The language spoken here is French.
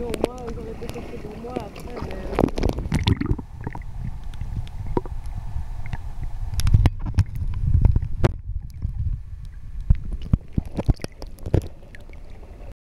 Non, moi, j'aurais peut-être fait pour moi après.